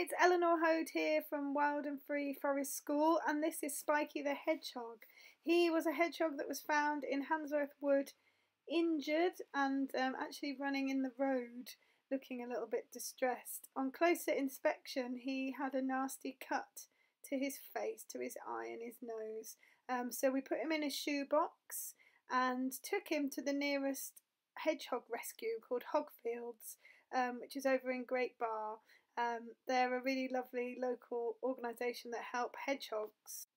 it's Eleanor Hoad here from Wild and Free Forest School and this is Spiky the Hedgehog. He was a hedgehog that was found in Handsworth Wood injured and um, actually running in the road looking a little bit distressed. On closer inspection he had a nasty cut to his face, to his eye and his nose. Um, so we put him in a shoebox and took him to the nearest hedgehog rescue called Hogfields um, which is over in Great Barr. Um, they're a really lovely local organisation that help hedgehogs.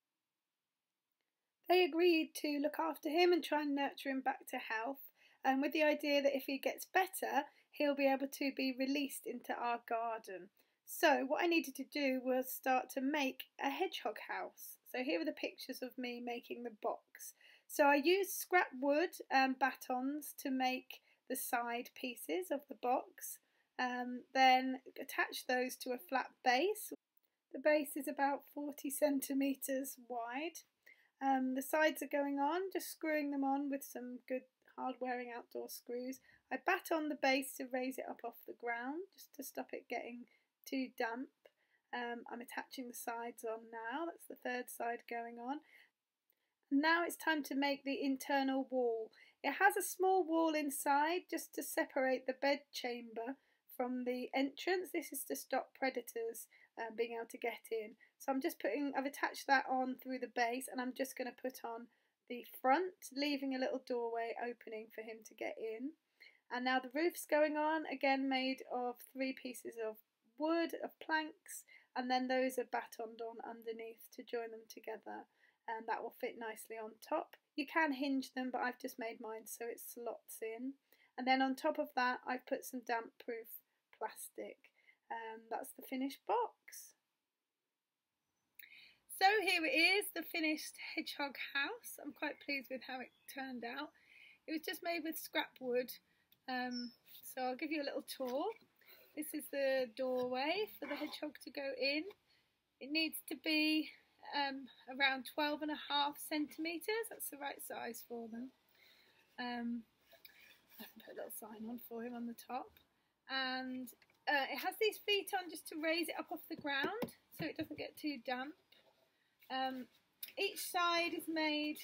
They agreed to look after him and try and nurture him back to health, and with the idea that if he gets better, he'll be able to be released into our garden. So, what I needed to do was start to make a hedgehog house. So, here are the pictures of me making the box. So, I used scrap wood and battens to make the side pieces of the box. Um, then attach those to a flat base. The base is about 40 centimetres wide. Um, the sides are going on, just screwing them on with some good hard wearing outdoor screws. I bat on the base to raise it up off the ground, just to stop it getting too damp. Um, I'm attaching the sides on now, that's the third side going on. now it's time to make the internal wall. It has a small wall inside just to separate the bed chamber from the entrance. This is to stop predators um, being able to get in. So I'm just putting, I've attached that on through the base and I'm just going to put on the front, leaving a little doorway opening for him to get in. And now the roof's going on, again made of three pieces of wood, of planks, and then those are battened on underneath to join them together. And that will fit nicely on top. You can hinge them, but I've just made mine so it slots in. And then on top of that, I've put some damp proof plastic. Um, that's the finished box. So here it is, the finished hedgehog house. I'm quite pleased with how it turned out. It was just made with scrap wood. Um, so I'll give you a little tour. This is the doorway for the hedgehog to go in. It needs to be um, around 12 and a half centimetres. That's the right size for them. Um, I can put a little sign on for him on the top and uh, it has these feet on just to raise it up off the ground so it doesn't get too damp. Um, each side is made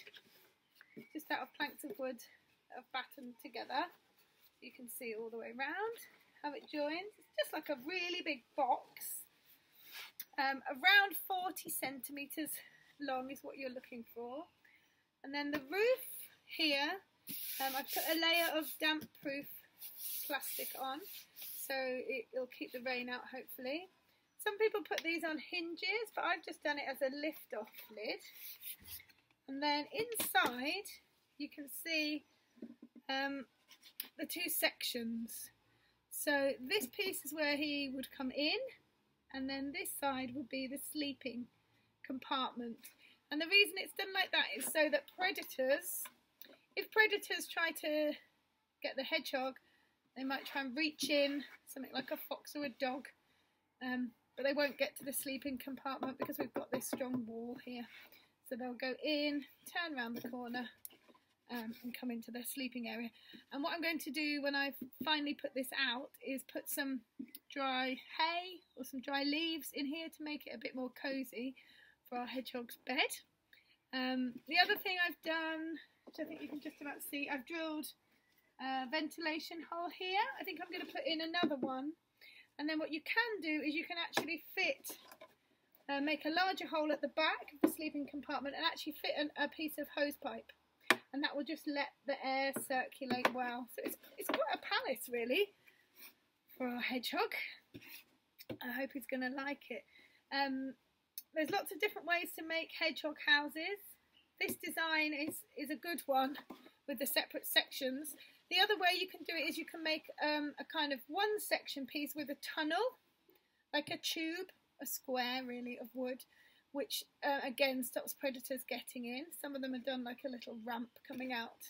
just out of planks of wood that have battened together. You can see all the way around how it joins. It's just like a really big box. Um, around 40 centimetres long is what you're looking for. And then the roof here, um, I've put a layer of damp proof plastic on so it, will keep the rain out hopefully. Some people put these on hinges but I've just done it as a lift off lid and then inside you can see um, the two sections. So this piece is where he would come in and then this side would be the sleeping compartment. And the reason it's done like that is so that predators, if predators try to get the hedgehog they might try and reach in, something like a fox or a dog, um, but they won't get to the sleeping compartment because we've got this strong wall here. So they'll go in, turn around the corner, um, and come into their sleeping area. And what I'm going to do when I've finally put this out is put some dry hay or some dry leaves in here to make it a bit more cosy for our hedgehog's bed. Um, the other thing I've done, which I think you can just about see, I've drilled uh, ventilation hole here. I think I'm going to put in another one. And then what you can do is you can actually fit, uh, make a larger hole at the back of the sleeping compartment and actually fit an, a piece of hose pipe. And that will just let the air circulate well. So it's, it's quite a palace really for our hedgehog. I hope he's going to like it. Um, there's lots of different ways to make hedgehog houses. This design is, is a good one with the separate sections. The other way you can do it is you can make um, a kind of one section piece with a tunnel, like a tube, a square really of wood, which uh, again stops predators getting in. Some of them are done like a little ramp coming out.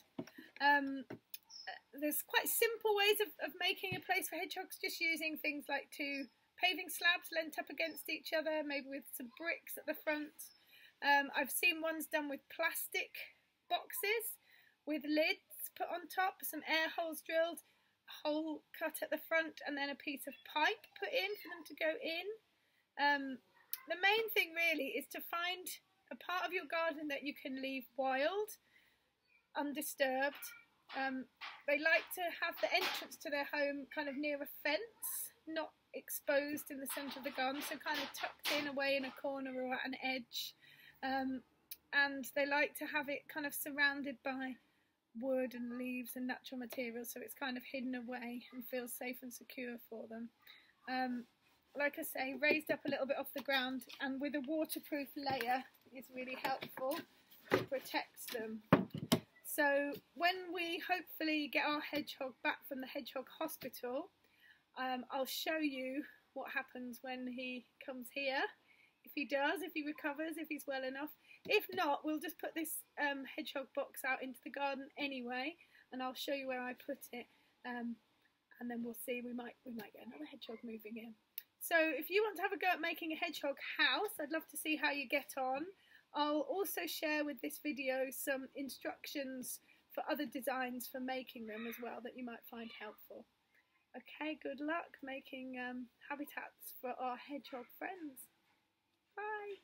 Um, uh, there's quite simple ways of, of making a place for hedgehogs, just using things like two paving slabs lent up against each other, maybe with some bricks at the front. Um, I've seen ones done with plastic boxes with lids put on top, some air holes drilled, a hole cut at the front, and then a piece of pipe put in for them to go in. Um, the main thing really is to find a part of your garden that you can leave wild, undisturbed. Um, they like to have the entrance to their home kind of near a fence, not exposed in the centre of the garden, so kind of tucked in away in a corner or at an edge. Um, and they like to have it kind of surrounded by wood and leaves and natural materials so it's kind of hidden away and feels safe and secure for them. Um, like I say, raised up a little bit off the ground and with a waterproof layer is really helpful. It protects them. So when we hopefully get our hedgehog back from the hedgehog hospital, um, I'll show you what happens when he comes here. If he does, if he recovers, if he's well enough. If not, we'll just put this um, hedgehog box out into the garden anyway, and I'll show you where I put it. Um, and then we'll see. We might we might get another hedgehog moving in. So if you want to have a go at making a hedgehog house, I'd love to see how you get on. I'll also share with this video some instructions for other designs for making them as well that you might find helpful. Okay, good luck making um, habitats for our hedgehog friends. Bye!